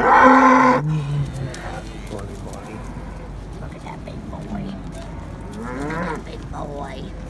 Look at that big boy. That big boy.